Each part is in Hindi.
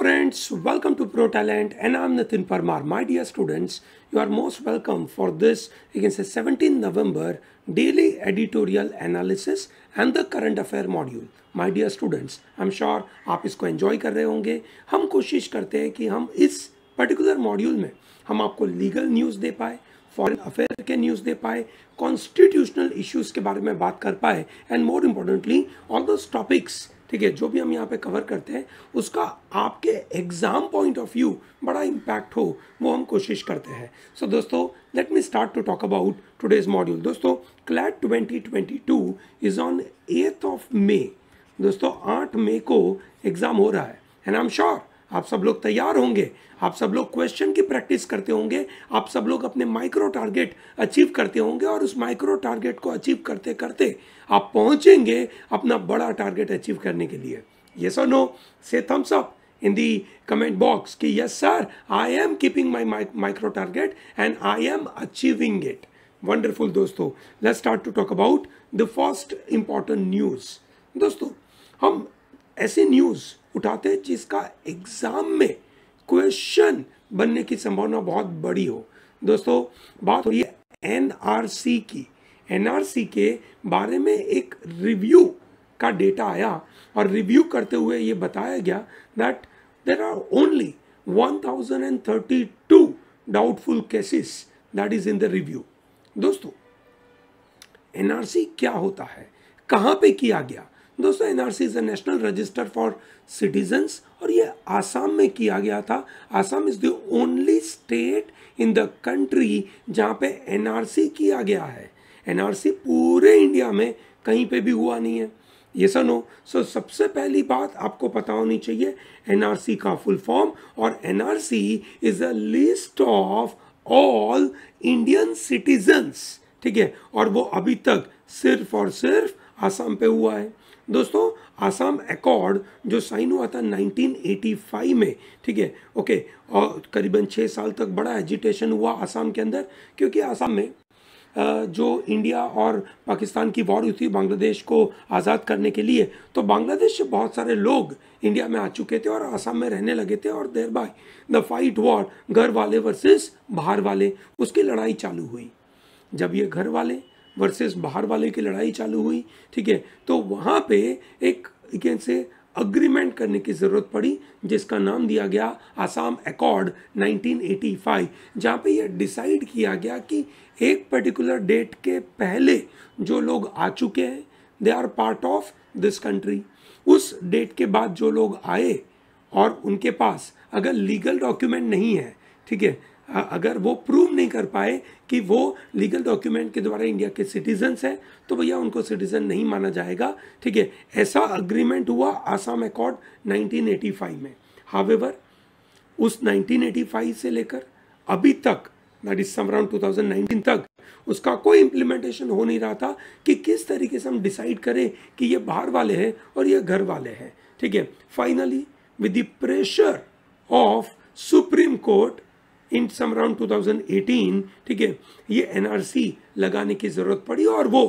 friends, welcome to Pro Talent and I'm Nitin Parmar. My dear students, you are most welcome for this, you can say 17 November daily editorial analysis and the current affair module. My dear students, I'm sure आप इसको enjoy कर रहे होंगे हम कोशिश करते हैं कि हम इस पर्टिकुलर मॉड्यूल में हम आपको लीगल न्यूज़ दे पाए फॉरेन अफेयर के न्यूज़ दे पाए कॉन्स्टिट्यूशनल इश्यूज़ के बारे में बात कर पाए and more importantly all those topics ठीक है जो भी हम यहाँ पे कवर करते हैं उसका आपके एग्ज़ाम पॉइंट ऑफ़ व्यू बड़ा इम्पैक्ट हो वो हम कोशिश करते हैं। सो so, दोस्तों let me start to talk about today's module दोस्तों CLAT 2022 is on eighth of May दोस्तों आठ मे को एग्ज़ाम हो रहा है एंड आई एम श्योर आप सब लोग तैयार होंगे। आप सब लोग क्वेश्चन की प्रैक्टिस करते होंगे। आप सब लोग अपने माइक्रो टारगेट अचीव करते होंगे और उस माइक्रो टारगेट को अचीव करते करते आप पहुँचेंगे अपना बड़ा टारगेट अचीव करने के लिए। ये so no say thumbs up in the comment box कि yes sir I am keeping my micro target and I am achieving it wonderful दोस्तों। Let start to talk about the first important news दोस्तों, हम ऐसी न्यूज़ उठाते हैं जिसका एग्ज़ाम में क्वेश्चन बनने की संभावना बहुत बड़ी हो। दोस्तों, बात हो रही है एनआरसी की। एनआरसी के बारे में एक रिव्यू का डेटा आया और रिव्यू करते हुए ये बताया गया that there are only 1032 doubtful cases that is in the review दोस्तों एनआरसी क्या होता है? कहाँ पे किया गया? दोस्तों, NRC is a national register for citizens और ये आसाम में किया गया था। Assam is the only state in the country जहाँ पे एनआरसी किया गया है। एनआरसी पूरे इंडिया में कहीं पे भी हुआ नहीं है। ये सनो सो सबसे पहली बात आपको पता होनी चाहिए, एनआरसी का फुल फॉर्म और NRC is a list of all Indian citizens ठीक है? और वो अभी तक सिर्फ़ और सिर्फ़ आसाम पे हुआ है। दोस्तों, आसाम अकॉर्ड जो साइन हुआ था 1985 में, ठीक है? ओके और करीबन छः साल तक बड़ा एजिटेशन हुआ आसाम के अंदर, क्योंकि आसाम में जो इंडिया और पाकिस्तान की वॉर हुई थी बांग्लादेश को आज़ाद करने के लिए तो बांग्लादेश से बहुत सारे लोग इंडिया में आ चुके थे और आसाम में रहने लगे थे और there by the fight war घर वाले वर्सेस बाहर वाले, उसकी लड़ाई चालू हुई। जब ये घर वाले वर्सेस बाहर वाले की लड़ाई चालू हुई, ठीक है? तो वहाँ पे एक से अग्रीमेंट करने की ज़रूरत पड़ी, जिसका नाम दिया गया आसाम अकॉर्ड 1985 जहाँ पे ये डिसाइड किया गया कि एक पर्टिकुलर डेट के पहले जो लोग आ चुके हैं they are part of this country उस डेट के बाद जो लोग आए और उनके पास अगर लीगल डॉक्यूमेंट नहीं है, ठीक है? अगर वो प्रूव नहीं कर पाए कि वो लीगल डॉक्यूमेंट के द्वारा इंडिया के सिटीजन्स हैं तो भैया उनको सिटीजन नहीं माना जाएगा। ठीक है, ऐसा अग्रीमेंट हुआ आसाम अकॉर्ड 1985 में। हावेवर उस 1985 से लेकर अभी तक दैट इज़ सम अराउंड 2019 तक, उसका कोई इम्प्लीमेंटेशन हो नहीं रहा था कि किस तरीके से हम डिसाइड करें कि ये बाहर वाले हैं और ये घर वाले हैं। ठीक है finally with the pressure of supreme court in some around 2018 ठीक है, ये एनआरसी लगाने की ज़रूरत पड़ी और वो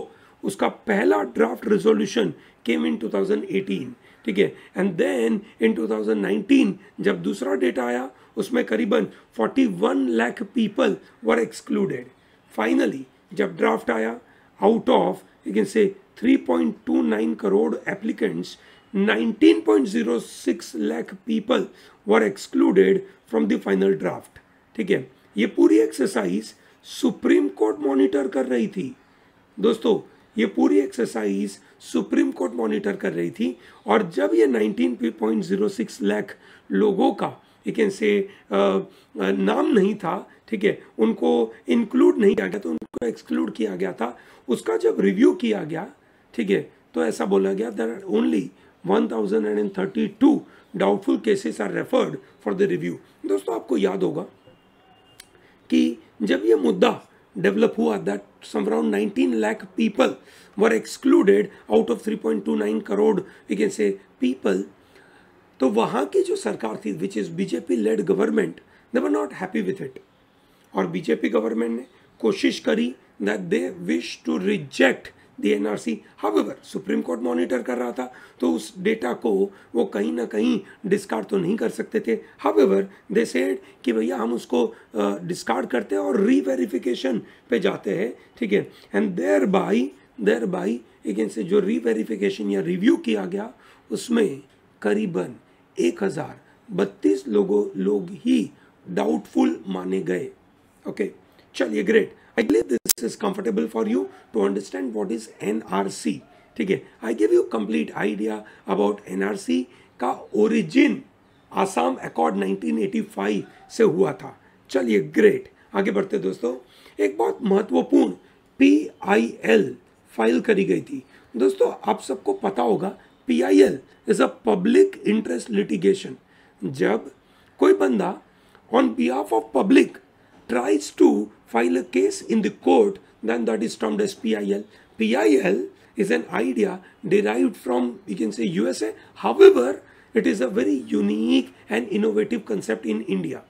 उसका पहला ड्राफ्ट रेजोल्यूशन केम इन 2018 ठीक है एंड देन इन 2019 जब दूसरा डेटा आया, उसमें करीबन 41 lakh people were excluded finally जब ड्राफ्ट आया out of you can say 3.29 crore applicants 19.06 lakh people were excluded from the final draft. ठीक है? ये पूरी एक्सरसाइज सुप्रीम कोर्ट मॉनिटर कर रही थी। दोस्तों, ये पूरी एक्सरसाइज सुप्रीम कोर्ट मॉनिटर कर रही थी और जब ये 19.06 लाख लोगों का एक से नाम नहीं था, ठीक है? उनको इंक्लूड नहीं किया गया तो उनको एक्सक्लूड किया गया था। उसका जब रिव्यू किया गया, ठीक है? तो ऐसा बोला गया there only 1032 doubtful cases are referred for the review दोस्तों, आपको याद होगा कि जब ये मुद्दा डेवलप हुआ that some around 19 lakh people were excluded out of 3.29 crore we can say people तो वहाँ की जो सरकार थी which is BJP led government they were not happy with it और बीजेपी गवर्नमेंट ने कोशिश करी that they wish to reject the NRC however supreme court monitor कर रहा था तो उस डेटा को वो कहीं ना कहीं डिस्कार्ड तो नहीं कर सकते थे। हाउएवर दे सेड कि भैया हम उसको डिस्कार्ड करते हैं और रीवेरिफिकेशन पे जाते हैं ठीक है? And there by there by again से जो रीवेरिफिकेशन या रिव्यू किया गया उसमें करीबन एक हज़ार बत्तीस लोगों लोग ही डाउटफुल माने गए। ओके okay, चलिए great I believe this is comfortable for you to understand what is NRC ठीक है? I give you complete idea about NRC का ओरिजिन आसाम अकॉर्ड 1985 से हुआ था। चलिए ग्रेट आगे बढ़ते दोस्तों। एक बहुत महत्वपूर्ण पी आई एल फ़ाइल करी गई थी। दोस्तों, आप सबको पता होगा P I L is a public interest litigation जब कोई बंदा on behalf of public tries to file a case in the court then that is termed as PIL. PIL is an idea derived from, you can say, USA. However, it is a very unique and innovative concept in India.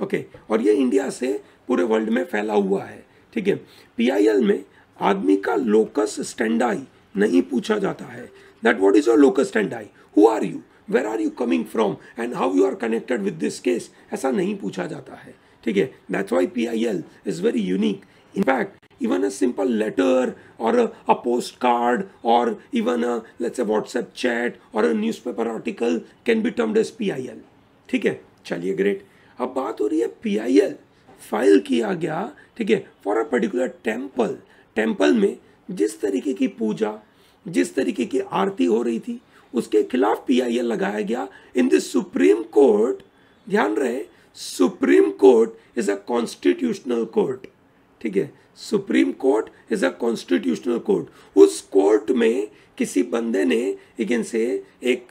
Okay और ये इंडिया से पूरे वर्ल्ड में फैला हुआ है। ठीक है? पीआईएल में आदमी का लोकस स्टैंडाई नहीं पूछा जाता है। That what is your locus standi who are you where are you coming from and how you are connected with this case ऐसा नहीं पूछा जाता है। ठीक है? That's why P I L is very unique in fact even a simple letter or a, a postcard or even a let's say whatsapp chat or a newspaper article can be termed as PIL ठीक है? चलिए ग्रेट अब बात हो रही है PIL फ़ाइल किया गया ठीक है? For a particular temple temple में जिस तरीके की पूजा जिस तरीके की आरती हो रही थी उसके खिलाफ पीआईएल लगाया गया. इन द सुप्रीम कोर्ट ध्यान रहे supreme court is a constitutional court. ठीक है? Supreme court is a constitutional court. उस कोर्ट में किसी बंदे ने एक से एक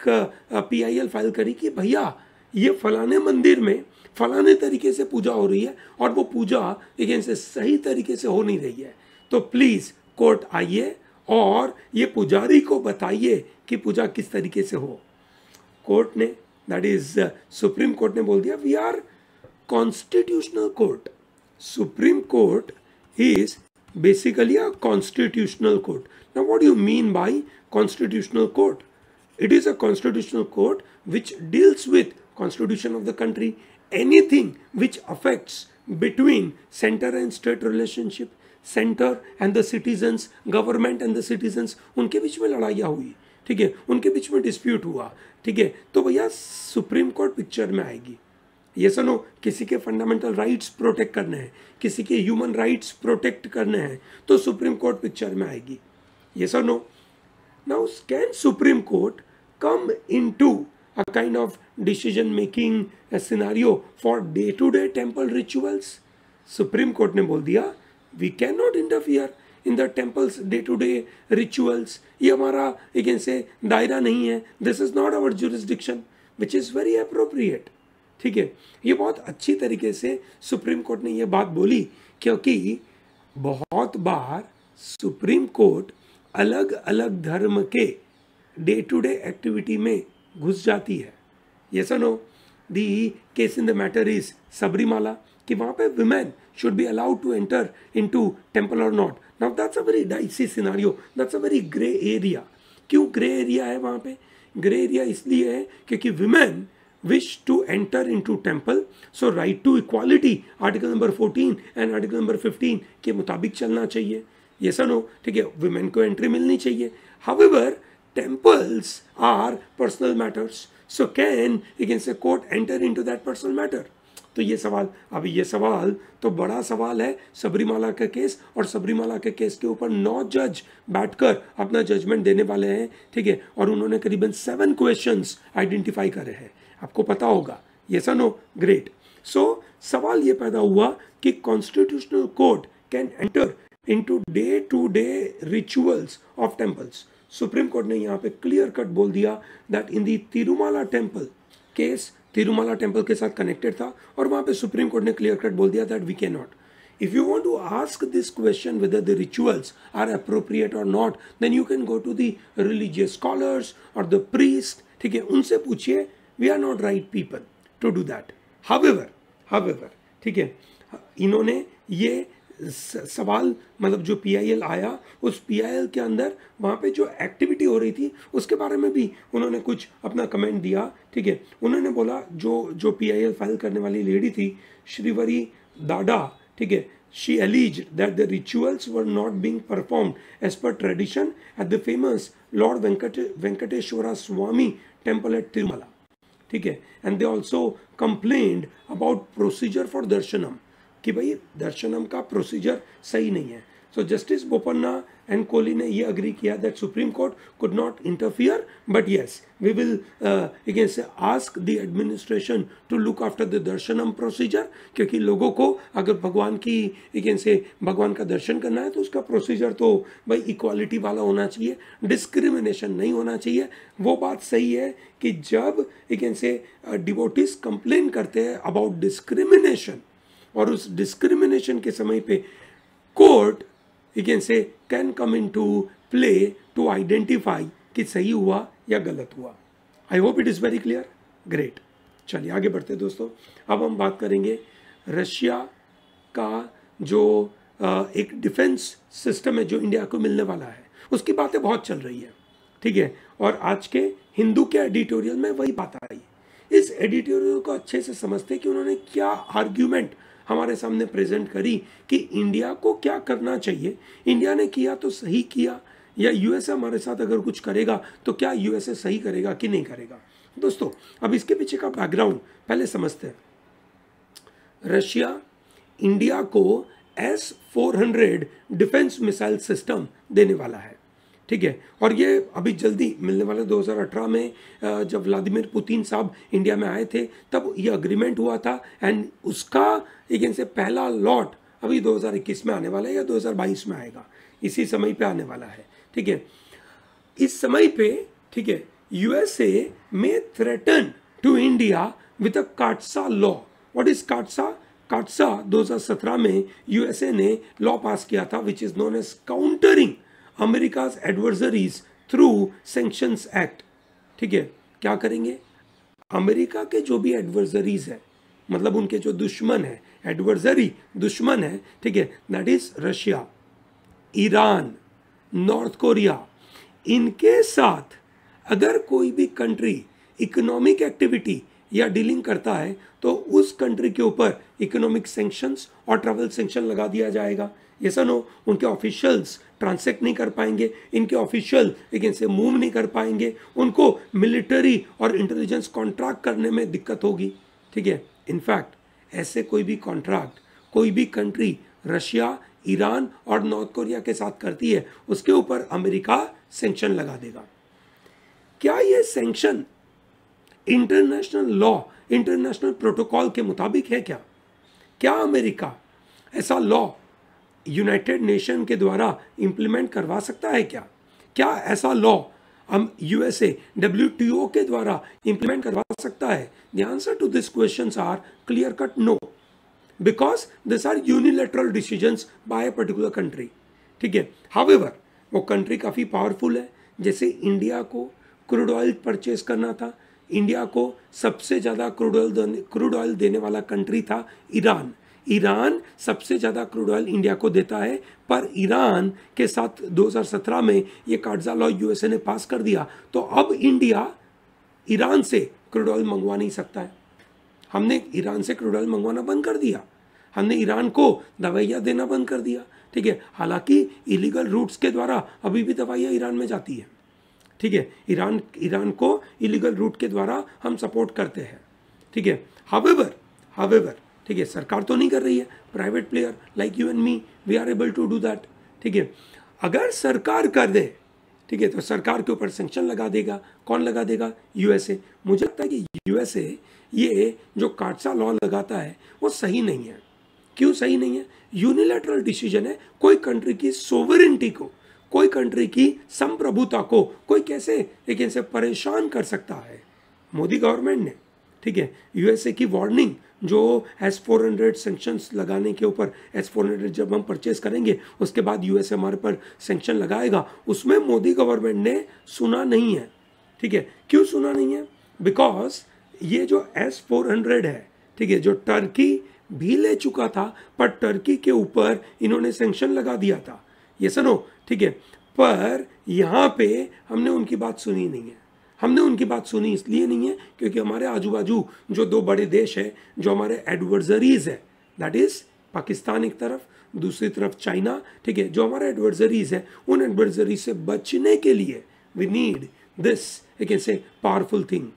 पीआईएल फ़ाइल करी कि भैया, ये फलाने मंदिर में फलाने तरीके से पूजा हो रही है और वो पूजा एक से सही तरीके से हो नहीं रही है। तो प्लीज़ कोर्ट आइए और ये पुजारी को बताइए कि पूजा किस तरीके से हो। कोर्ट ने दैट इज़ सुप्रीम कोर्ट ने बोल दिया we are constitutional court supreme court is basically a constitutional court ना what you mean by constitutional court it is a constitutional court which deals with constitution of the country anything which affects between centre and state relationship centre and the citizens government and the citizens उनके बीच में लड़ाइयाँ हुई। ठीक है? उनके बीच में डिस्प्यूट हुआ, ठीक है? तो भैया सुप्रीम कोर्ट पिक्चर में आएगी। ये सुनो, किसी के फंडामेंटल राइट्स प्रोटेक्ट करने हैं, किसी के ह्यूमन राइट्स प्रोटेक्ट करने हैं तो सुप्रीम कोर्ट पिक्चर में आएगी। ये सुनो now can supreme court come in to a kind of decision making scenario for day to day temple rituals supreme court ने बोल दिया we can not interfere in the temples day to day rituals ये हमारा एक से दायरा नहीं है। This is not our jurisdiction which is very appropriate ठीक है? ये बहुत अच्छी तरीके से सुप्रीम कोर्ट ने ये बात बोली, क्योंकि बहुत बार सुप्रीम कोर्ट अलग अलग धर्म के डे टू डे एक्टिविटी में घुस जाती है। ये सुनो the case in the matter is Sabarimala कि वहाँ पे women should be allowed to enter into temple और not. Now that's a very dicey scenario that's a very grey area क्यों ग्रे एरिया है वहाँ पे? ग्रे एरिया इसलिए है क्योंकि women wish to enter in to temple so right to equality article number fourteen and article number fifteen के मुताबिक चलना चाहिए। ये सुनो ठीक है वुमेन को एंट्री मिलनी चाहिए। However temples are personal matters so can you can say court enter in to that personal matter तो ये सवाल अब ये सवाल तो बड़ा सवाल है सबरीमाला का केस और सबरीमाला के केस के ऊपर नौ जज बैठकर अपना जजमेंट देने वाले हैं, ठीक है? और उन्होंने करीबन सेवन क्वेश्चंस आइडेंटिफाई करे हैं। आपको पता होगा, ये सर नो ग्रेट सो सवाल ये पैदा हुआ कि constitutional court can enter into day to day rituals of temples supreme court ने यहाँ पे क्लियर कट बोल दिया that in the Tirumala temple case Tirumala temple के साथ कनेक्टेड था और वहाँ पर सुप्रीम कोर्ट ने क्लियर कट बोल दिया that we can not if you want to ask this question whether the rituals are appropriate और not then you can go to the religious scholars और द प्रीस्ट ठीक है, उनसे पूछिए we are not right people to do that however however ठीक है, इन्होंने ये सवाल मतलब जो पीआईएल आया उस पीआईएल के अंदर वहाँ पे जो एक्टिविटी हो रही थी उसके बारे में भी उन्होंने कुछ अपना कमेंट दिया ठीक है? उन्होंने बोला जो जो पीआईएल फ़ाइल करने वाली लेडी थी श्रीवरी दाडा ठीक है? She alleged that the rituals were not being performed as per tradition at the famous Lord Venkate, Venkateshwara Swami temple at Tirumala. ठीक है? And they also complained about procedure for darshanam कि भाई, दर्शनम का प्रोसीजर सही नहीं है। So justice Bopanna and Kohli ने ये अग्री किया that supreme court could not interfere but yes we will ask the administration to look after the darshanam procedure क्योंकि लोगों को अगर भगवान की अगेन से भगवान का दर्शन करना है तो उसका प्रोसीजर तो भाई इक्वालिटी वाला होना चाहिए डिस्क्रिमिनेशन नहीं होना चाहिए। वो बात सही है कि जब अगेन से डिवोटिस कंप्लेन करते हैं अबाउट डिस्क्रिमिनेशन और उस डिस्क्रिमिनेशन के समय पे court you can say, can come into play to identify कि सही हुआ या गलत हुआ। I hope it is very clear great चलिए, आगे बढ़ते दोस्तों। अब हम बात करेंगे रशिया का जो एक डिफेंस सिस्टम है जो इंडिया को मिलने वाला है। उसकी बातें बहुत चल रही है। ठीक है? और आज के हिंदू के एडिटोरियल में वही बात आई। इस एडिटोरियल को अच्छे से समझते कि उन्होंने क्या आर्ग्यूमेंट हमारे सामने प्रेजेंट करी कि इंडिया को क्या करना चाहिए। इंडिया ने किया तो सही किया, या यूएसए हमारे साथ अगर कुछ करेगा तो क्या यूएसए सही करेगा कि नहीं करेगा? दोस्तों, अब इसके पीछे का बैकग्राउंड पहले समझते हैं। रशिया इंडिया को S four hundred defence missile system देने वाला है। ठीक है? और ये अभी जल्दी मिलने वाले 2018 में जब व्लादिमीर पुतिन साहब इंडिया में आए थे, तब ये अग्रीमेंट हुआ था एंड उसका एक से पहला लॉट अभी 2021 में आने वाला है या 2022 में आएगा। इसी समय पे आने वाला है, ठीक है? इस समय पे, ठीक है यूएसए में threaten to India with a CAATSA law what is CAATSA CAATSA 2017 में यूएसए ने लॉ पास किया था which is known as countering America's adversaries through sanctions act ठीक है? क्या करेंगे? अमेरिका के जो भी एडवर्जरीज है मतलब उनके जो दुश्मन है एडवर्जरी दुश्मन है, ठीक है? That is Russia Iran North Korea इनके साथ अगर कोई भी कंट्री इकोनॉमिक एक्टिविटी या डीलिंग करता है तो उस कंट्री के ऊपर इकोनॉमिक सेंक्शंस और ट्रैवल सेंक्शन लगा दिया जाएगा। ये नो उनके ऑफिशियल्स ट्रांसेक्ट नहीं कर पाएँगे, इनके ऑफिशियल लेकिन से मूव नहीं कर पाएँगे, उनको मिलिट्री और इंटेलिजेंस कॉन्ट्रैक्ट करने में दिक्कत होगी, ठीक है? इनफैक्ट ऐसे कोई भी कॉन्ट्रैक्ट कोई भी कंट्री रशिया, ईरान और नॉर्थ कोरिया के साथ करती है, उसके ऊपर अमेरिका सेंक्शन लगा देगा। क्या ये sanction international law international protocol के मुताबिक है क्या? क्या अमेरिका ऐसा लॉ यूनाइटेड नेशन के द्वारा इम्प्लीमेंट करवा सकता है क्या? क्या ऐसा लॉ हम यूएसए डब्ल्यू के द्वारा इंप्लीमेंट करवा सकता है? The answer to this question are clear cut no because this are unilateral decision by a particular country ठीक है? हावेवर वो कंट्री काफ़ी पावरफुल है। जैसे इंडिया को क्रूड ऑयल परचेज करना था। इंडिया को सबसे ज़्यादा क्रूड ऑयल क्रूड ऑयल देने वाला कंट्री था ईरान ईरान सबसे ज़्यादा क्रूड ऑयल इंडिया को देता है, पर ईरान के साथ 2017 में ये काटजा लॉ यूएसए ने पास कर दिया। तो अब इंडिया ईरान से क्रूड ऑयल मंगवा नहीं सकता है। हमने ईरान से क्रूड ऑयल मंगवाना बंद कर दिया। हमने ईरान को दवाइयाँ देना बंद कर दिया। ठीक है? हालाँकि इलीगल रूट्स के द्वारा अभी भी दवाइयाँ ईरान में जाती है। ठीक है? ईरान ईरान को इलीगल रूट के द्वारा हम सपोर्ट करते हैं। ठीक है? हावेवर हावेवर ठीक है, सरकार तो नहीं कर रही है। Private player like you and me we are able to do that ठीक है। अगर सरकार कर दे, ठीक है तो सरकार के ऊपर सेंक्शन लगा देगा। कौन लगा देगा? यूएसए मुझे लगता है कि यूएसए ये जो काटसा लॉ लगाता है, वो सही नहीं है। क्यों सही नहीं है? यूनिलेटरल डिसीज़न है। कोई कंट्री की सोवरेंटी को, कोई कंट्री की संप्रभुता को, कोई कैसे लेकिन से परेशान कर सकता है? मोदी गवर्नमेंट ने। ठीक है? यूएसए की वार्निंग जो एस फोर हंड्रेड सेंक्शन लगाने के ऊपर एस फोर हंड्रेड जब हम परचेज करेंगे, उसके बाद यूएस हमारे पर सेंक्शन लगाएगा, उसमें मोदी गवर्नमेंट ने सुना नहीं है। ठीक है? क्यों सुना नहीं है? बिकॉज़ ये जो एस फोर हंड्रेड है, ठीक है, जो टर्की भी ले चुका था, पर टर्की के ऊपर इन्होंने सेंक्शन लगा दिया था। ये सुनो, ठीक है? पर यहाँ पे हमने उनकी बात सुनी नहीं है। हमने उनकी बात सुनी, इसलिए नहीं है क्योंकि हमारे आजू बाजू जो दो बड़े देश हैं, जो हमारे एडवर्जरीज है दैट इज़ पाकिस्तान एक तरफ़, दूसरी तरफ़ चाइना, ठीक है, जो हमारे एडवर्जरीज है, उन एडवर्जरी से बचने के लिए वी नीड दिस एक ऐसे पावरफुल थिंग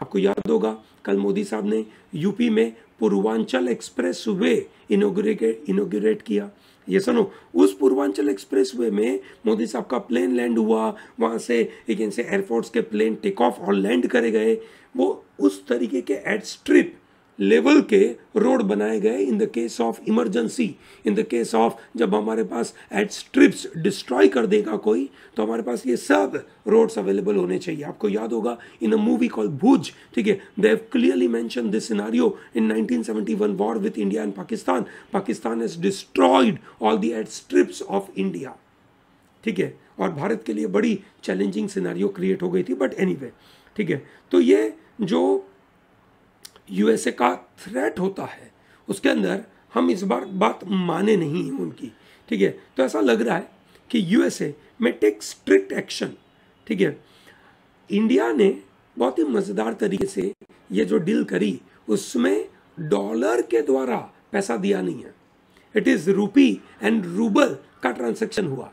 आपको याद होगा, कल मोदी साहब ने यूपी में Purvanchal expressway inaugurate inaugurate किया। ये सुनो, उस पूर्वांचल एक्सप्रेस वे में मोदी साहब का प्लेन लैंड हुआ, वहाँ से एक एयरफोर्स के प्लेन टेक ऑफ़ और लैंड करे गए। वो उस तरीके के एड स्ट्रिप लेवल के रोड बनाए गए in the case of emergency in the case of जब हमारे पास एट स्ट्रिप्स डिस्ट्रॉय कर देगा कोई तो हमारे पास ये सब रोड्स अवेलेबल होने चाहिए। आपको याद होगा in a movie call Bhuj ठीक है they have clearly mention this scenario in 1971 war with India and Pakistan Pakistan has destroyed all the airstrips of India ठीक है और भारत के लिए बड़ी चैलेंजिंग सिनारियो क्रिएट हो गई थी बट एनी anyway, ठीक है तो ये जो यूएसए का थ्रेट होता है, उसके अंदर हम इस बार बात माने नहीं हैं उनकी, ठीक है? तो ऐसा लग रहा है कि USA may take strict action ठीक है? इंडिया ने बहुत ही मज़ेदार तरीके से ये जो डील करी, उसमें डॉलर के द्वारा पैसा दिया नहीं है। It is rupee and rouble का ट्रांसेक्शन हुआ।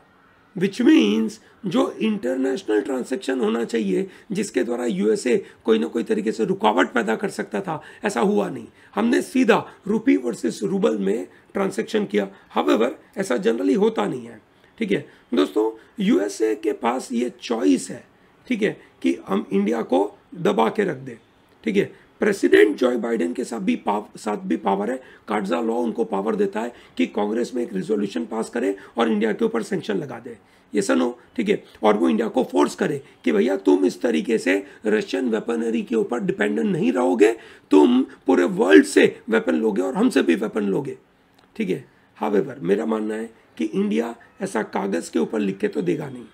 विच मीन्स जो इंटरनेशनल ट्रांसेक्शन होना चाहिए, जिसके द्वारा यूएसए कोई ना कोई तरीके से रुकावट पैदा कर सकता था, ऐसा हुआ नहीं। हमने सीधा रुपी वर्सेस रूबल में ट्रांसेक्शन किया। हावेवर ऐसा जनरली होता नहीं है। ठीक है? दोस्तों यूएसए के पास ये चॉइस है, ठीक है, कि हम इंडिया को दबा के रख दें। ठीक है? प्रेसिडेंट जॉय बाइडेन के साथ भी पाव, साथ भी पावर है। काटजा लॉ उनको पावर देता है कि कांग्रेस में एक रेजोल्यूशन पास करे और इंडिया के ऊपर सेंक्शन लगा दे। ये सनो, ठीक है? और वो इंडिया को फोर्स करे कि भैया तुम इस तरीके से रशियन वेपनरी के ऊपर डिपेंडेंट नहीं रहोगे, तुम पूरे वर्ल्ड से वेपन लोगे और हमसे भी वेपन लोगे। ठीक है? हावेवर मेरा मानना है कि इंडिया ऐसा कागज़ के ऊपर लिख के तो देगा नहीं।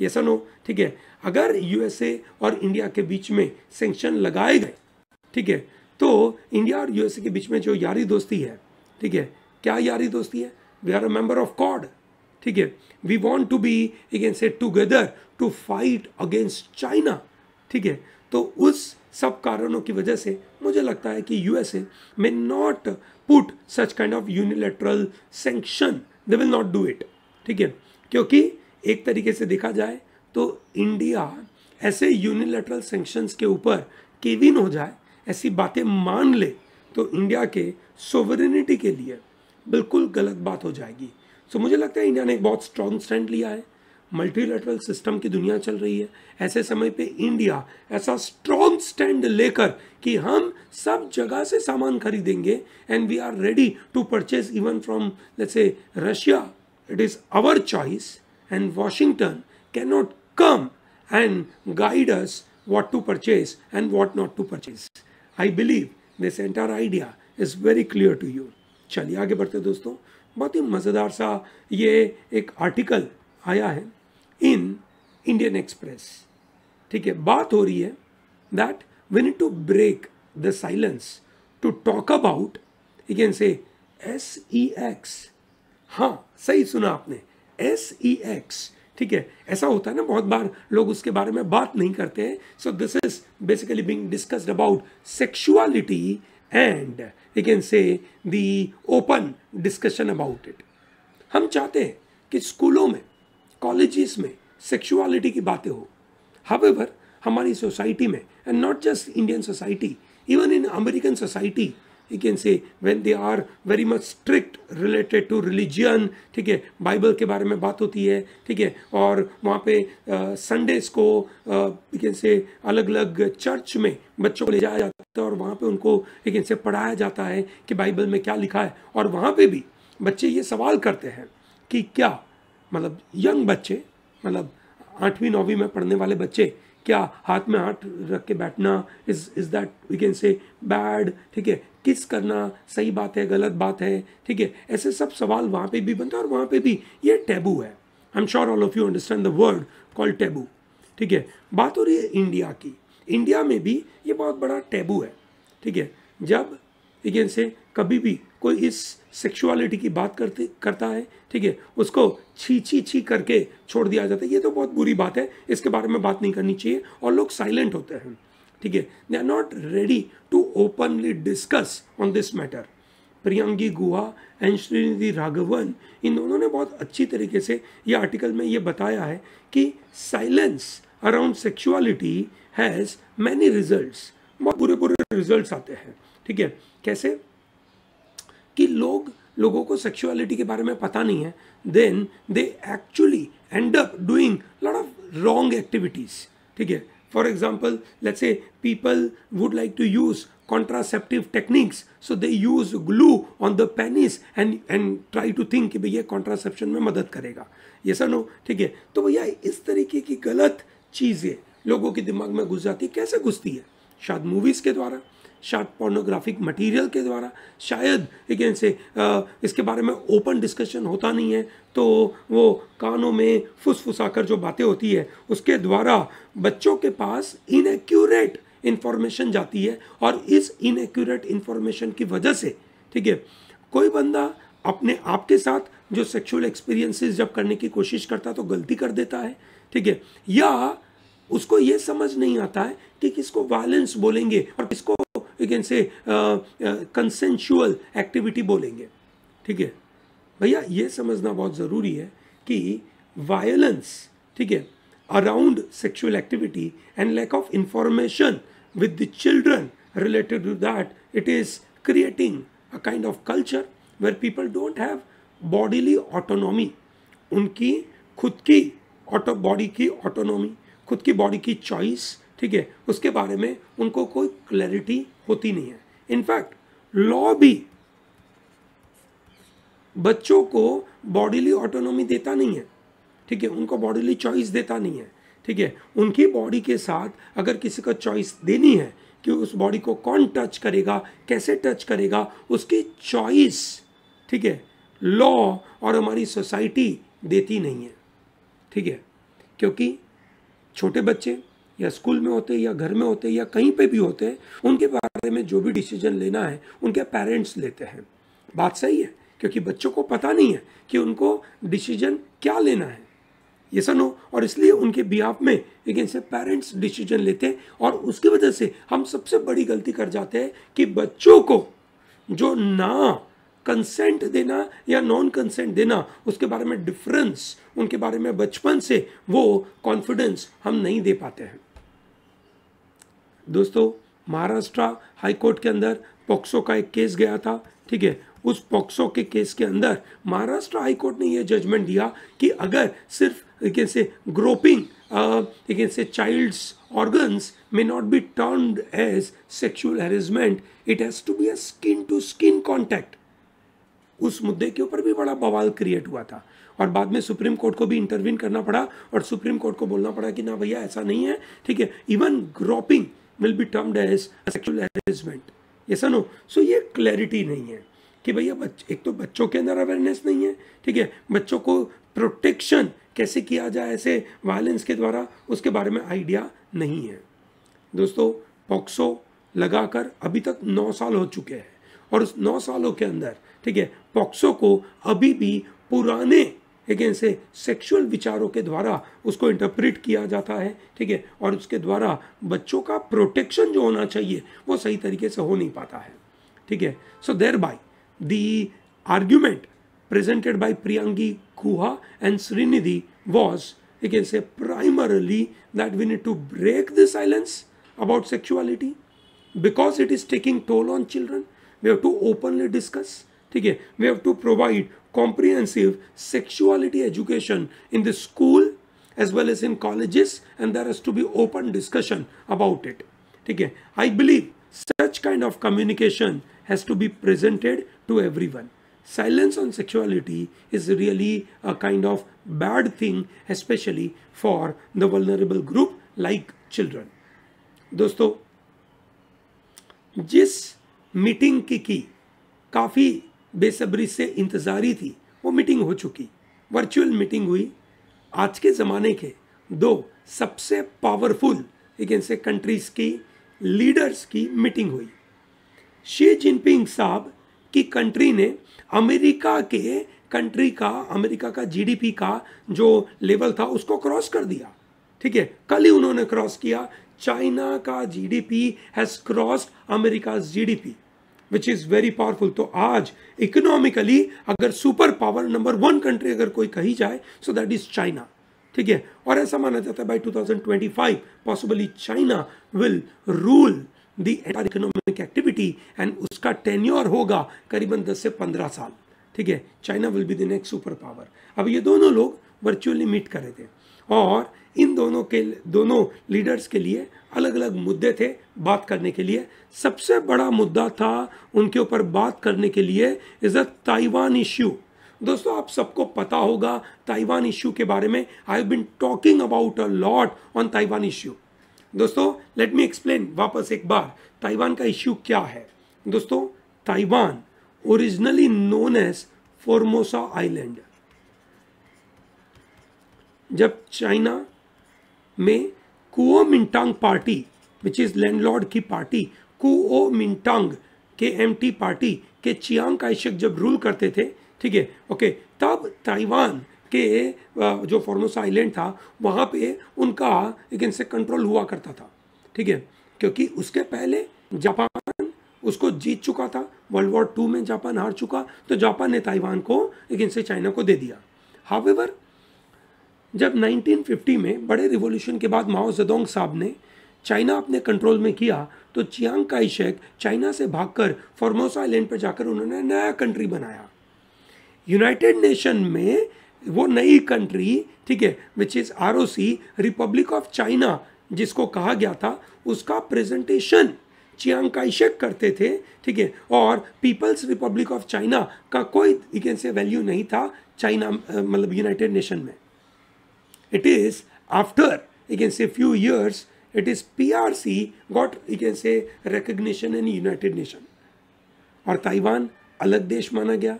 ये सनो, ठीक है? अगर यूएसए और इंडिया के बीच में सेंक्शन लगाए गए ठीक है? तो इंडिया और यूएसए के बीच में जो यारी दोस्ती है, ठीक है? क्या यारी दोस्ती है? We are a member of Quad ठीक है? We want to be again say together to fight against China ठीक है? तो उस सब कारणों की वजह से मुझे लगता है कि USA may not put such kind of unilateral sanction they will not do it ठीक है? क्योंकि एक तरीके से देखा जाए तो इंडिया ऐसे यूनिलेटरल सेंक्शंस के ऊपर केविन हो जाए ऐसी बातें मान ले तो इंडिया के सोवरेनिटी के लिए बिल्कुल गलत बात हो जाएगी। सो so, मुझे लगता है इंडिया ने एक बहुत स्ट्रॉन्ग स्टैंड लिया है। मल्टीलेटरल सिस्टम की दुनिया चल रही है। ऐसे समय पे इंडिया ऐसा स्ट्रॉन्ग स्टैंड लेकर कि हम सब जगह से सामान खरीदेंगे and we are ready to purchase even from let's say Russia it is our choice and Washington can not come and guide us to purchase and what not to purchase. I believe this entire idea is very clear to you. चलिए आगे बढ़ते दोस्तों। बहुत ही मज़ेदार सा ये एक आर्टिकल आया है इन इंडियन एक्सप्रेस ठीक है, बात हो रही है that we need to break the silence to talk about you can say S E X हाँ सही सुना आपने। एस ई एक्स ठीक है? ऐसा होता है ना, बहुत बार लोग उसके बारे में बात नहीं करते हैं। So this is basically being discussed about sexuality and you can say the open discussion about it हम चाहते हैं कि स्कूलों में कॉलेजेस में सेक्सुअलिटी की बातें हो। हावेवर हमारी सोसाइटी में and not just Indian society even in American society you can say when they are very much strict related to religion, ठीक है? बाइबल के बारे में बात होती है, ठीक है? और वहाँ पे संडेज को यू कैन से अलग अलग चर्च में बच्चों को ले जाया जाता है और वहाँ पे उनको यू कैन से पढ़ाया जाता है कि बाइबल में क्या लिखा है। और वहाँ पे भी बच्चे ये सवाल करते हैं कि क्या मतलब यंग बच्चे मतलब आठवीं, नौवीं में पढ़ने वाले बच्चे क्या हाथ में हाथ रख के बैठना is is that we can say bad ठीक है? किस करना सही बात है, गलत बात है, ठीक है? ऐसे सब सवाल वहाँ पे भी बनते हैं और वहाँ पे भी ये टैबू है। I am sure all of you understand the word called taboo ठीक है? बात हो रही है इंडिया की। इंडिया में भी ये बहुत बड़ा टैबू है, ठीक है? जब लेकिन से कभी भी कोई इस सेक्सुअलिटी की बात करते, करता है, ठीक है? उसको छी छी छी करके छोड़ दिया जाता है, ये तो बहुत बुरी बात है। इसके बारे में बात नहीं करनी चाहिए और लोग साइलेंट होते हैं। ठीक है? They are not ready to openly discuss on this matter Priyangi Guha and Shrinidhi Raghavan, इन दोनों ने बहुत अच्छी तरीके से ये आर्टिकल में ये बताया है कि silence around sexuality has many results बहुत बुरे बुरे रिजल्ट्स आते हैं। ठीक है? कैसे? कि लोग लोगों को सेक्सुअलिटी के बारे में पता नहीं है then they actually end up doing lot of wrong activities ठीक है? For example let's say people would like to use contraceptive techniques. So they use glue on the penis and and try to think कि भैया कॉन्ट्रासेप्शन में मदद करेगा। ये सर नो ठीक है? तो भैया, इस तरीके की गलत चीज़ें लोगों के दिमाग में घुस जाती कैसे घुसती है? शायद मूवीज़ के द्वारा। शायद पोर्नोग्राफिक मटेरियल के द्वारा। शायद अगेन से इसके बारे में ओपन डिस्कशन होता नहीं है तो वो कानों में फुसफुसाकर जो बातें होती है, उसके द्वारा बच्चों के पास इनएक्यूरेट इन्फॉर्मेशन जाती है, और इस इनएक्यूरेट इन्फॉर्मेशन की वजह से, ठीक है, कोई बंदा अपने आप के साथ जो सेक्सुअल एक्सपीरियंसेस जब करने की कोशिश करता है तो गलती कर देता है, ठीक है, या उसको ये समझ नहीं आता है कि किसको वायलेंस बोलेंगे और किसको कैन से कंसेंशुअल एक्टिविटी बोलेंगे। ठीक है? भैया, ये समझना बहुत ज़रूरी है कि वायलेंस ठीक है around sexual activity and lack of information with the children related to that it is creating a kind of culture where people don't have bodily autonomy उनकी खुद की ऑटो बॉडी की ऑटोनॉमी खुद की बॉडी की चॉइस ठीक है? उसके बारे में उनको कोई क्लैरिटी होती नहीं है। इनफैक्ट लॉ भी बच्चों को बॉडीली ऑटोनॉमी देता नहीं है। ठीक है? उनको बॉडीली चॉइस देता नहीं है। ठीक है? उनकी बॉडी के साथ अगर किसी को चॉइस देनी है कि उस बॉडी को कौन टच करेगा, कैसे टच करेगा, उसकी चॉइस ठीक है? लॉ और हमारी सोसाइटी देती नहीं है। ठीक है? क्योंकि छोटे बच्चे या स्कूल में होते या घर में होते या कहीं पे भी होते, उनके बारे में जो भी डिसीज़न लेना है, उनके पेरेंट्स लेते हैं। बात सही है? क्योंकि बच्चों को पता नहीं है कि उनको डिसीज़न क्या लेना है। ये सनो और इसलिए उनके बिहाफ में लेकिन से पेरेंट्स डिसीज़न लेते हैं और उसकी वजह से हम सबसे बड़ी गलती कर जाते हैं कि बच्चों को जो ना कंसेंट देना या नॉन कंसेंट देना, उसके बारे में डिफरेंस उनके बारे में बचपन से वो कॉन्फिडेंस हम नहीं दे पाते हैं। दोस्तों, महाराष्ट्र हाईकोर्ट के अंदर पॉक्सो का एक केस गया था, ठीक है? उस पॉक्सो के केस के अंदर महाराष्ट्र हाईकोर्ट ने यह जजमेंट दिया कि अगर सिर्फ़, एक से ग्रोपिंग एक से child's organs may not be term as sexual harassment it has to be a skin to skin contact उस मुद्दे के ऊपर भी बड़ा बवाल क्रिएट हुआ था। और बाद में सुप्रीम कोर्ट को भी इंटरवीन करना पड़ा और सुप्रीम कोर्ट को बोलना पड़ा कि ना भैया, ऐसा नहीं है, ठीक है? Even groping will be termed as sexual harassment ये सनो सो ये क्लैरिटी नहीं है कि भैया बच्चे एक तो बच्चों के अंदर अवेयरनेस नहीं है, ठीक है? बच्चों को प्रोटेक्शन कैसे किया जाए ऐसे वायलेंस के द्वारा, उसके बारे में आइडिया नहीं है। दोस्तों पॉक्सो लगाकर अभी तक नौ साल हो चुके हैं और उस नौ सालों के अंदर, ठीक है? पॉक्सो को अभी भी पुराने लेकिन इसे सेक्सुअल विचारों के द्वारा उसको इंटरप्रिट किया जाता है, ठीक है? और उसके द्वारा बच्चों का प्रोटेक्शन जो होना चाहिए, वो सही तरीके से हो नहीं पाता है, ठीक है? So there by the argument presented by Priyangi Kuha and Shrinidhi was ठीक है primarily that we need to break the silence about sexuality because it is taking toll on children we have to openly discuss Okay? We have to provide comprehensive sexuality education in the school as well as in colleges and there has to be open discussion about it okay i believe such kind of communication has to be presented to everyone silence on sexuality is really a kind of bad thing especially for the vulnerable group like children दोस्तों जिस मीटिंग की की काफ़ी बेसब्री से इंतज़ारी थी। वो मीटिंग हो चुकी। वर्चुअल मीटिंग हुई। आज के ज़माने के दो सबसे पावरफुल एक से कंट्रीज़ की लीडर्स की मीटिंग हुई। शी जिनपिंग साहब की कंट्री ने अमेरिका के कंट्री का, अमेरिका का जीडीपी का जो लेवल था, उसको क्रॉस कर दिया। ठीक है? कल ही उन्होंने क्रॉस किया। चाइना का GDP has crossed America GDP which is very powerful तो आज इकोनॉमिकली अगर super power number one country अगर कोई कही जाए सो दैट इज़ चाइना ठीक है? और ऐसा माना जाता है by 2025 possibly China will rule the economic activity and उसका टेन्योर होगा करीबन 10 से 15 साल। ठीक है? China will be the next super power अब ये दोनों लोग वर्चुअली मीट कर रहे थे। और इन दोनों के, दोनों लीडर्स के लिए अलग अलग मुद्दे थे बात करने के लिए। सबसे बड़ा मुद्दा था उनके ऊपर बात करने के लिए इज़ अ ताइवान इश्यू दोस्तों, आप सबको पता होगा ताइवान इश्यू के बारे में। I been talking about a lot on Taiwan issue दोस्तों लेट मी एक्सप्लेन वापस एक बार। ताइवान का इश्यू क्या है? दोस्तों Taiwan originally known as Formosa island जब चाइना में Kuomintang party which is landlord की party Kuomintang K M T party के चियांग काइशक जब रूल करते थे, ठीक है? ओके तब ताइवान के जो फॉर्मोसा आइलैंड था, वहाँ पे उनका एक इनसे कंट्रोल हुआ करता था, ठीक है? क्योंकि उसके पहले जापान उसको जीत चुका था वर्ल्ड वॉर टू में जापान हार चुका तो जापान ने ताइवान को एक इनसे चाइना को दे दिया। हावेवर जब 1950 में बड़े रिवॉल्यूशन के बाद माओ जदोंग साहब ने चाइना अपने कंट्रोल में किया तो चियांग काई शेक चाइना से भागकर फॉर्मोसा आइलैंड पर जाकर उन्होंने नया कंट्री बनाया। यूनाइटेड नेशन में वो नई कंट्री, ठीक है which is R O C Republic of China जिसको कहा गया था, उसका प्रेजेंटेशन चियांग काइशेक करते थे, ठीक है, और पीपल्स रिपब्लिक ऑफ़ चाइना का कोई से वैल्यू नहीं था चाइना मतलब यूनाइटेड नेशन में। It is after, you can say, few years, it is PRC got, you can say, recognition in United Nation और ताइवान अलग देश माना गया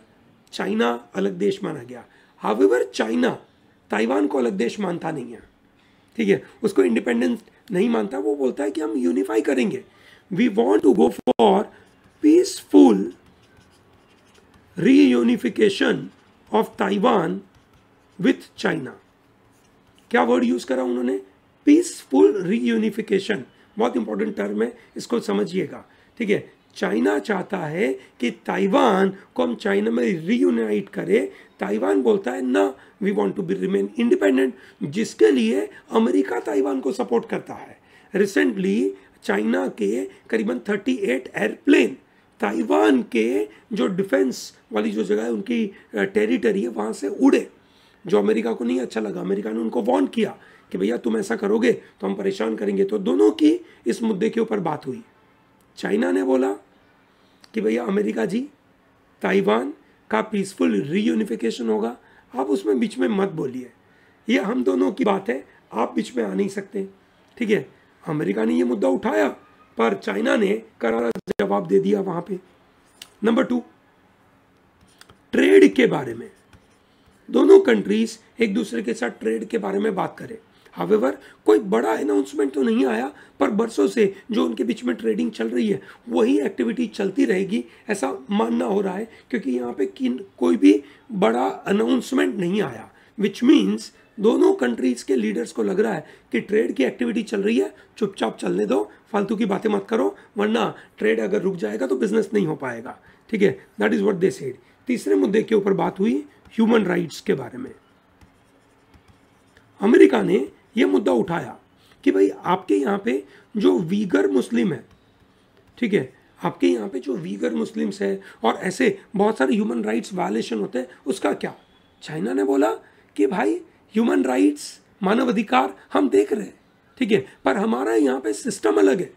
चाइना अलग देश माना गया। हावेवर चाइना ताइवान को अलग देश मानता नहीं है। ठीक है? उसको इंडिपेंडेंस नहीं मानता, वो बोलता है कि हम यूनिफाई करेंगे। We want to go for peaceful reunification of Taiwan with China क्या वर्ड यूज़ करा उन्होंने? पीसफुल रीयूनिफिकेशन बहुत इंपॉर्टेंट टर्म है, इसको समझिएगा। ठीक है? चाइना चाहता है कि ताइवान को हम चाइना में रीयूनाइट करें। ताइवान बोलता है, ना we want to be remain independent जिसके लिए अमेरिका ताइवान को सपोर्ट करता है। रिसेंटली चाइना के करीबन 38 एयरप्लेन ताइवान के जो डिफेंस वाली जो जगह है, उनकी टेरिटरी है, वहाँ से उड़े। जो अमेरिका को नहीं अच्छा लगा, अमेरिका ने उनको वॉन्ट किया कि भैया तुम ऐसा करोगे तो हम परेशान करेंगे। तो दोनों की इस मुद्दे के ऊपर बात हुई। चाइना ने बोला कि भैया अमेरिका जी, ताइवान का पीसफुल रीयूनिफिकेशन होगा। आप उसमें बीच में मत बोलिए। ये हम दोनों की बात है, आप बीच में आ नहीं सकते। ठीक है, अमेरिका ने ये मुद्दा उठाया, पर चाइना ने करारा जवाब दे दिया वहाँ पे। नंबर टू, ट्रेड के बारे में। दोनों कंट्रीज़ एक दूसरे के साथ ट्रेड के बारे में बात करें। हावेवर कोई बड़ा अनाउंसमेंट तो नहीं आया, पर बरसों से जो उनके बीच में ट्रेडिंग चल रही है, वही एक्टिविटी चलती रहेगी, ऐसा मानना हो रहा है, क्योंकि यहाँ पे कोई भी बड़ा अनाउंसमेंट नहीं आया। विच मीन्स दोनों कंट्रीज़ के लीडर्स को लग रहा है कि ट्रेड की एक्टिविटी चल रही है, चुपचाप चलने दो, फालतू की बातें मत करो, वरना ट्रेड अगर रुक जाएगा तो बिज़नेस नहीं हो पाएगा। ठीक है? That is what they said तीसरे मुद्दे के ऊपर बात हुई ह्यूमन राइट्स के बारे में। अमेरिका ने यह मुद्दा उठाया कि भाई आपके यहाँ पे जो वीगर मुस्लिम है, ठीक है, आपके यहाँ पे जो वीगर मुस्लिम्स है और ऐसे बहुत सारे ह्यूमन राइट्स वायलेशन होते हैं, उसका क्या? चाइना ने बोला कि भाई ह्यूमन राइट्स मानव अधिकार हम देख रहे हैं, ठीक है, पर हमारा यहाँ पे सिस्टम अलग है।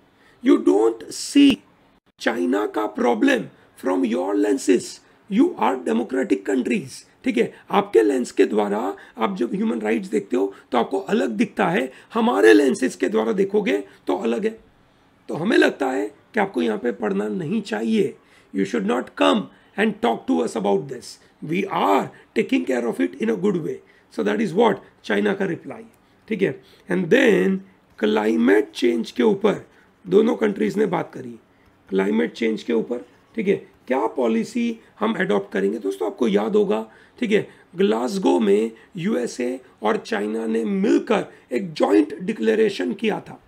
यू डोंट सी चाइना का problem from your lenses you are democratic countries ठीक है? आपके लेंस के द्वारा आप जब ह्यूमन राइट्स देखते हो तो आपको अलग दिखता है। हमारे लेंसेज के द्वारा देखोगे तो अलग है। तो हमें लगता है कि आपको यहाँ पे पढ़ना नहीं चाहिए। You should not come and talk to us about this we are taking care of it in a good way so that is what China का रिप्लाई ठीक है? एंड देन क्लाइमेट चेंज के ऊपर, दोनों कंट्रीज़ ने बात करी। क्लाइमेट चेंज के ऊपर, ठीक है? क्या पॉलिसी हम अडॉप्ट करेंगे? दोस्तों, आपको याद होगा, ठीक है, ग्लासगो में यूएसए और चाइना ने मिलकर एक जॉइंट डिक्लेरेशन किया था।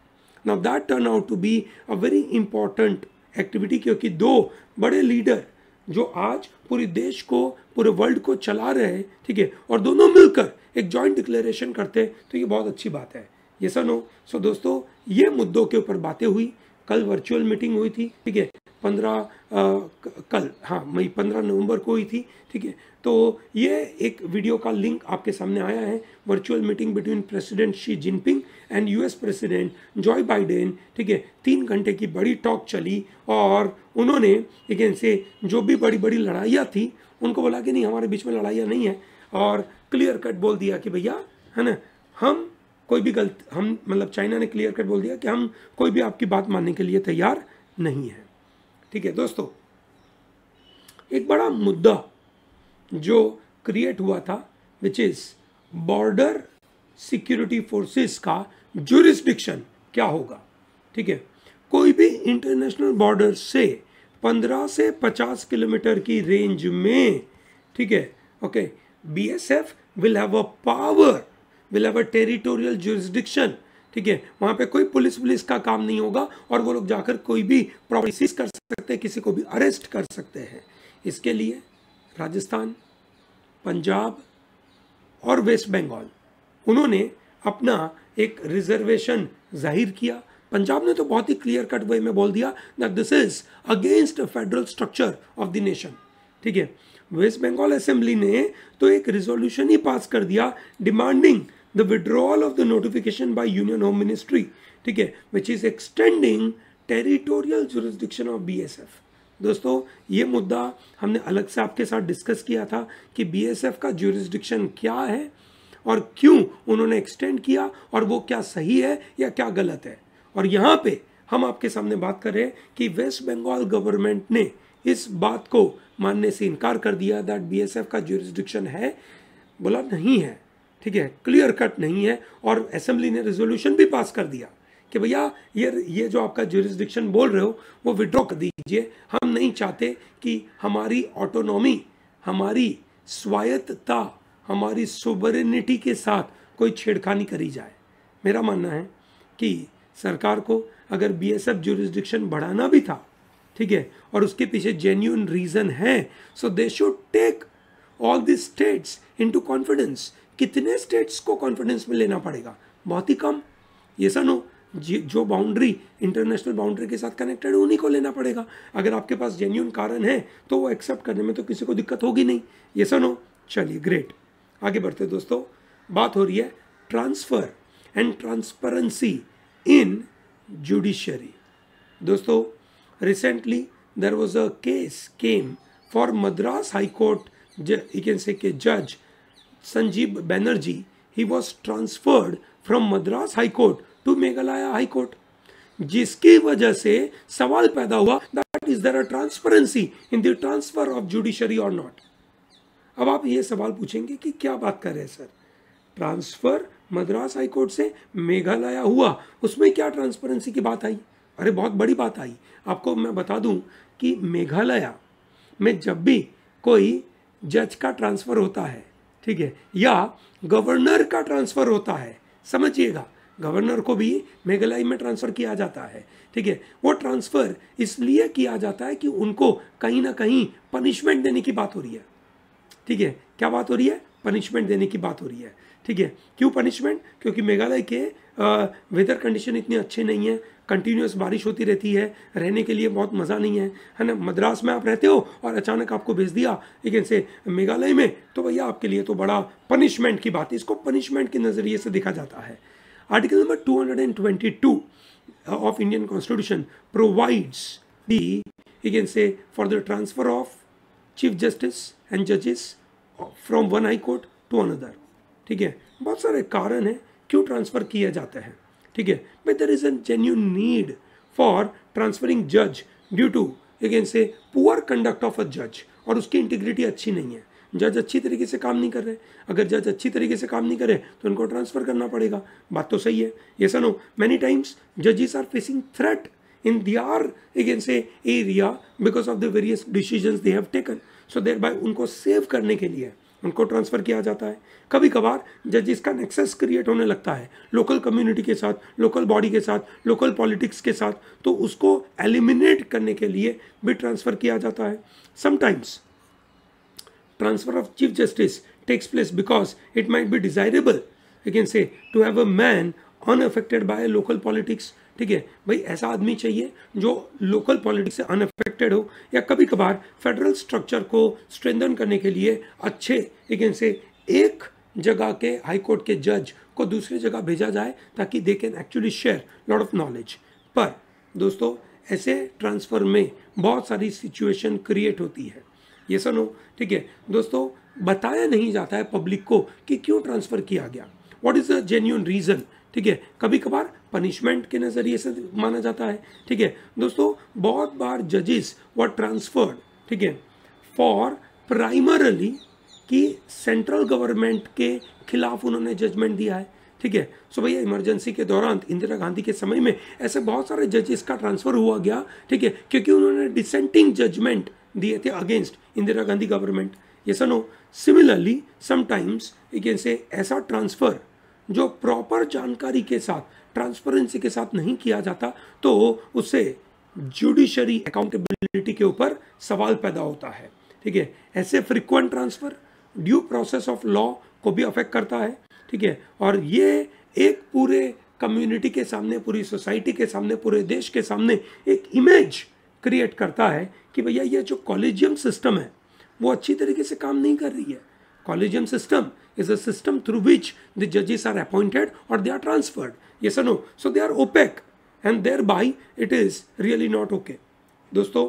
Now that turn out to be a very important activity क्योंकि दो बड़े लीडर जो आज पूरे देश को, पूरे वर्ल्ड को चला रहे हैं, ठीक है, और दोनों मिलकर एक जॉइंट डिक्लेरेशन करते हैं तो ये बहुत अच्छी बात है। ये सर नो सो दोस्तों, ये मुद्दों के ऊपर बातें हुई। कल वर्चुअल मीटिंग हुई थी, ठीक है? पंद्रह कल हाँ मई पंद्रह नवंबर को हुई थी, ठीक है? तो ये एक वीडियो का लिंक आपके सामने आया है virtual meeting between president Xi Jinping and US president Joe Biden ठीक है? तीन घंटे की बड़ी टॉक चली और उन्होंने लेकिन से जो भी बड़ी बड़ी लड़ाइयाँ थी, उनको बोला कि नहीं, हमारे बीच में लड़ाइयाँ नहीं है और क्लियर कट बोल दिया कि भैया, है ना, हम कोई भी गलत, हम मतलब चाइना ने क्लियर कट बोल दिया कि हम कोई भी आपकी बात मानने के लिए तैयार नहीं है। ठीक है, दोस्तों, एक बड़ा मुद्दा जो क्रिएट हुआ था which is border security forces का जुरिस्डिक्शन क्या होगा? ठीक है, कोई भी इंटरनेशनल बॉर्डर से 15 से 50 किलोमीटर की रेंज में, ठीक है okay BSF will have a power will have a territorial jurisdiction ठीक है? वहाँ पे कोई पुलिस पुलिस का काम नहीं होगा और वो लोग जाकर कोई भी प्रॉपर्टी कर सकते हैं, किसी को भी अरेस्ट कर सकते हैं। इसके लिए राजस्थान, पंजाब और वेस्ट बंगाल, उन्होंने अपना एक रिजर्वेशन ज़ाहिर किया। पंजाब ने तो बहुत ही क्लियर कट वे में बोल दिया that this is against federal structure of the nation ठीक है? वेस्ट बंगाल असेंबली ने तो एक रिजोल्यूशन ही पास कर दिया demanding the withdrawal of the notification by union home ministry ठीक है which is extending territorial jurisdiction of BSF दोस्तों, ये मुद्दा हमने अलग से आपके साथ डिस्कस किया था कि बीएसएफ का ज्यूरिस्डिक्शन क्या है और क्यों उन्होंने एक्सटेंड किया और वो क्या सही है या क्या गलत है। और यहाँ पे हम आपके सामने बात कर रहे हैं कि वेस्ट बंगाल गवर्नमेंट ने इस बात को मानने से इनकार कर दिया दैट बीएसएफ का ज्यूरिस्डिक्शन है। बोला, नहीं है। ठीक है क्लियर कट नहीं है और असेंबली ने रेजोल्यूशन भी पास कर दिया कि भैया, ये ये जो आपका जुरिस्डिक्शन बोल रहे हो, वो विड्रॉ कर दीजिए। हम नहीं चाहते कि हमारी ऑटोनॉमी हमारी स्वायत्तता, हमारी सोबरिनिटी के साथ कोई छेड़खानी करी जाए। मेरा मानना है कि सरकार को अगर बी एस एफ़ जुरिस्डिक्शन बढ़ाना भी था, ठीक है, और उसके पीछे जेन्यून रीज़न है so they should take all the states into confidence कितने स्टेट्स को कॉन्फिडेंस में लेना पड़ेगा? बहुत ही कम। ये सनो, जो बाउंड्री इंटरनेशनल बाउंड्री के साथ कनेक्टेड है, उन्हीं को लेना पड़ेगा। अगर आपके पास जेन्यून कारण है तो वो एक्सेप्ट करने में तो किसी को दिक्कत होगी नहीं। ये सनो, चलिए ग्रेट आगे बढ़ते दोस्तों। बात हो रही है transfer and transparency in judiciary दोस्तों recently there was a case came for Madras high court you can say के judge Sanjeev Banerjee he was transferred from Madras High Court to Meghalaya high court जिसकी वजह से सवाल पैदा हुआ that is there a transparency in the transfer of judiciary और नॉट अब आप ये सवाल पूछेंगे कि क्या बात कर रहे हैं sir transfer Madras high court से मेघालय हुआ, उसमें क्या ट्रांसपेरेंसी की बात आई? अरे, बहुत बड़ी बात आई। आपको मैं बता दूँ कि मेघालय में जब भी कोई जज का ट्रांसफ़र होता है ठीक है? या गवर्नर का ट्रांसफ़र होता है, समझिएगा। गवर्नर को भी मेघालय में ट्रांसफ़र किया जाता है, ठीक है? वो ट्रांसफ़र इसलिए किया जाता है कि उनको कहीं ना कहीं पनिशमेंट देने की बात हो रही है। ठीक है? क्या बात हो रही है? पनिशमेंट देने की बात हो रही है। ठीक है? क्यों पनिशमेंट? क्योंकि मेघालय के वेदर कंडीशन इतनी अच्छे नहीं है कंटिन्यूस बारिश होती रहती है रहने के लिए बहुत मज़ा नहीं है है ना? मद्रास में आप रहते हो और अचानक आपको भेज दिया लेकिन से मेघालय में तो भैया आपके लिए तो बड़ा पनिशमेंट की बात है। इसको पनिशमेंट के नज़रिए से देखा जाता है। Article number 222 of Indian Constitution provides the, you can for the transfer of Chief Justice and judges from one high court to another. ठीक है? बहुत सारे कारण हैं क्यों ट्रांसफ़र किया जाते हैं? ठीक है? But there is a genuine need for transferring जज ड्यू टू अगेन से पुअर कंडक्ट ऑफ़ अ जज और उसकी इंटीग्रिटी अच्छी नहीं है। जज अच्छी तरीके से काम नहीं कर रहे। अगर जज अच्छी तरीके से काम नहीं करे तो उनको ट्रांसफ़र करना पड़ेगा। बात तो सही है। ये सनो मैनी टाइम्स जजेस are facing threat in their you can say, area because of the various decisions they have taken so thereby उनको सेव करने के लिए उनको ट्रांसफ़र किया जाता है। कभी कभार जजिस का नेक्सेस क्रिएट होने लगता है। लोकल कम्युनिटी के साथ लोकल बॉडी के साथ लोकल पॉलिटिक्स के साथ तो उसको एलिमिनेट करने के लिए भी ट्रांसफ़र किया जाता है। Sometimes transfer of chief justice takes place because it might be desirable you can say to have a man unaffected by local politics ठीक है? भाई, ऐसा आदमी चाहिए जो लोकल पॉलिटिक्स से अनअफेक्टेड हो या कभी कभार फेडरल स्ट्रक्चर को स्ट्रेंथन करने के लिए अच्छे लेकिन से एक जगह के हाई कोर्ट के जज को दूसरी जगह भेजा जाए ताकि they can actually share lot of knowledge पर, दोस्तों, ऐसे ट्रांसफ़र में बहुत सारी सिचुएशन क्रिएट होती है। ये सुनो, ठीक है? दोस्तों, बताया नहीं जाता है पब्लिक को कि क्यों ट्रांसफ़र किया गया। What is the genuine reason ठीक है? कभी कभार पनिशमेंट के नज़रिए से माना जाता है, ठीक है? दोस्तों, बहुत बार जजेस व ट्रांसफर्ड ठीक है? फॉर प्राइमरली कि सेंट्रल गवर्नमेंट के खिलाफ उन्होंने जजमेंट दिया है, ठीक है? सो भैया इमरजेंसी के दौरान, इंदिरा गांधी के समय में ऐसे बहुत सारे जजेस का ट्रांसफ़र हुआ गया, ठीक है? क्योंकि उन्होंने डिसेंटिंग जजमेंट दिए थे अगेंस्ट इंदिरा गांधी गवर्नमेंट ये सनो सिमिलरली समटाइम्स यू ऐसा ट्रांसफ़र जो प्रॉपर जानकारी के साथ ट्रांसपेरेंसी के साथ नहीं किया जाता तो उससे जुडिशरी अकाउंटेबिलिटी के ऊपर सवाल पैदा होता है। ठीक है? ऐसे frequent transfer due process of law को भी अफेक्ट करता है। ठीक है? और ये एक पूरे कम्युनिटी के सामने, पूरी सोसाइटी के सामने, पूरे देश के सामने एक इमेज क्रिएट करता है कि भैया, ये जो कॉलेजियम सिस्टम है, वो अच्छी तरीके से काम नहीं कर रही है। Collegium system is a system through which the जजेस आर अपॉइंटेड और दे आर ट्रांसफर्ड ये सनो so they are opaque and there by it is really not okay दोस्तों,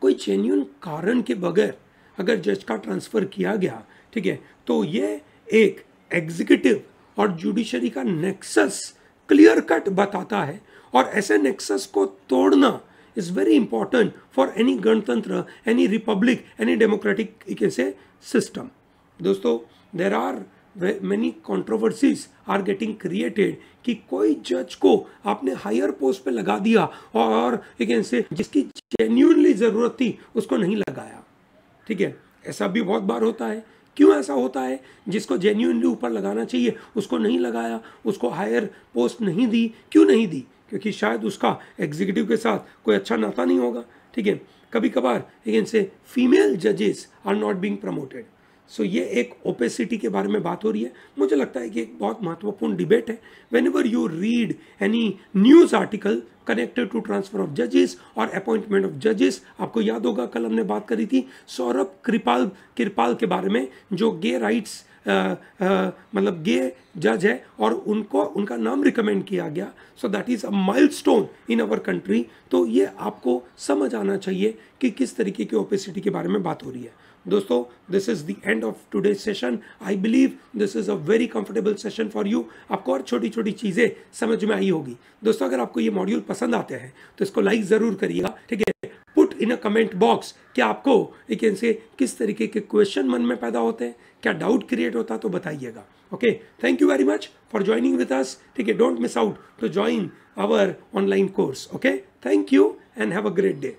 कोई जेन्यून कारण के बगैर अगर जज का ट्रांसफ़र किया गया, ठीक है तो ये एक एग्जीक्यूटिव और जुडिशरी का नेक्सस क्लियर कट बताता है और ऐसे नेक्सस को तोड़ना is very important for any Ganatantra, any republic, any democratic you can say system. दोस्तों there are many controversies are getting created कि कोई जज को आपने हायर पोस्ट पे लगा दिया और यू कैन से जिसकी जेन्यूनली ज़रूरत थी उसको नहीं लगाया। ठीक है? ऐसा भी बहुत बार होता है। क्यों ऐसा होता है? जिसको जेन्यूनली ऊपर लगाना चाहिए उसको नहीं लगाया उसको हायर पोस्ट नहीं दी। क्यों नहीं दी? क्योंकि शायद उसका एग्जीक्यूटिव के साथ कोई अच्छा नाता नहीं होगा। ठीक है? कभी कभार लेकिन से फीमेल जजेस are not being promoted so ये एक ओपेसिटी के बारे में बात हो रही है। मुझे लगता है कि एक बहुत महत्वपूर्ण डिबेट है। Whenever you read any news article connected to transfer of जजेस और अपॉइंटमेंट ऑफ़ जजेस आपको याद होगा, कल हमने बात करी थी सौरभ कृपाल कृपाल के बारे में, जो गे राइट्स मतलब गे जज है और उनको, उनका नाम रिकमेंड किया गया। So that is a milestone in our country तो ये आपको समझ आना चाहिए कि किस तरीके की ओपेसिटी के बारे में बात हो रही है। दोस्तों this is the end of today session I believe this is a very comfortable session for you आपको और छोटी छोटी चीज़ें समझ में आई होगी। दोस्तों, अगर आपको ये मॉड्यूल पसंद आते हैं तो इसको लाइक ज़रूर करिएगा, ठीक है? Put in a comment box कि आपको एक से किस तरीके के क्वेश्चन मन में पैदा होते हैं? क्या डाउट क्रिएट होता है तो बताइएगा। Okay thank you very much for joining with us ठीक है don't miss out to join our online course okay thank you and have a great day